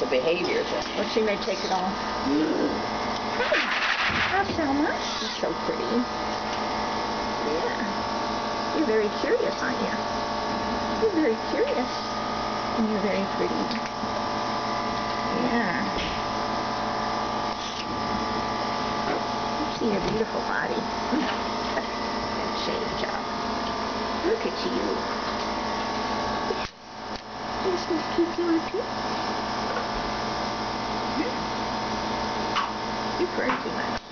the behavior thing. Well, she may take it off. Hey, how Selma? You're so pretty. Yeah. You're very curious, aren't you? You're very curious. And you're very pretty. Yeah. See your beautiful body. Good shave job. Look at you. Yes, Miss Kitty, want you? You purr